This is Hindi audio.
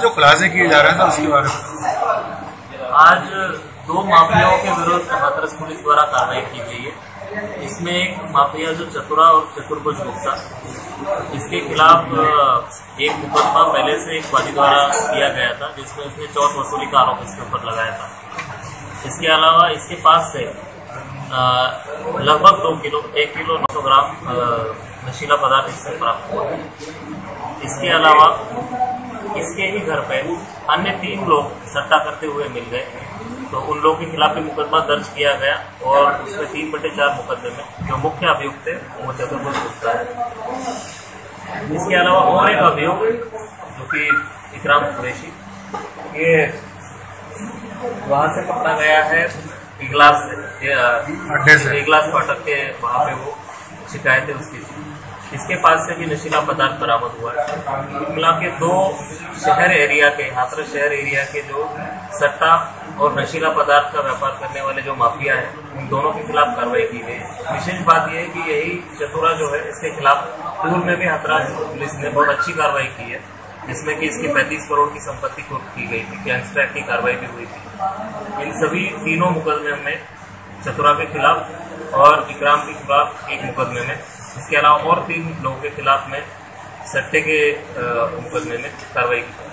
जो खुलासे किए जा रहे हैं उसके बारे में। आज दो माफियाओं के विरुद्ध हाथरस पुलिस द्वारा कार्रवाई की गई है। इसमें एक माफिया जो चतुरा और चतुर्भुज गुप्ता, इसके खिलाफ एक मुकदमा पहले से एक वादी द्वारा किया गया था, जिसमें उसने चौथ वसूली का आरोप इसके ऊपर लगाया था। इसके अलावा इसके पास से लगभग दो किलो, एक किलो नौ सौ ग्राम नशीला पदार्थ इससे प्राप्त हुआ। इसके अलावा इसके ही घर पे अन्य तीन लोग सट्टा करते हुए मिल गए। तो उन लोगों के खिलाफ भी मुकदमा दर्ज किया गया और उसमें तीन बटे चार मुकदमे में जो मुख्य अभियुक्त थे वो चतुर्भुज गुप्ता है इसके अलावा और एक अभियोग जो कि इकराम कुरैशी ये वहाँ से पकड़ा गया है इगलास इगलास फाटक के वहाँ पे वो शिकायतें उसकी इसके पास से भी नशीला पदार्थ बरामद हुआ है। मिला के दो शहर एरिया के हाथरस शहर एरिया के जो सट्टा और नशीला पदार्थ का व्यापार करने वाले जो माफिया है, उन दोनों के खिलाफ कार्रवाई की गई। विशेष बात यह है कि यही चतुरा जो है, इसके खिलाफ पूर्व में भी हाथरस पुलिस ने बहुत अच्छी कार्रवाई की है, जिसमें कि इसकी 35 करोड़ की संपत्ति को की गई थी, गैंगस्टर की कार्रवाई भी हुई थी। इन सभी तीनों मुकदमे में चतुरा के खिलाफ और विक्राम के खिलाफ एक मुकदमे में, इसके अलावा और तीन लोगों के खिलाफ में सट्टे के मुकदमे में कार्रवाई की।